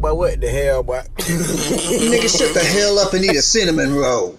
But what the hell, boy? Nigga, shut the hell up and eat a cinnamon roll.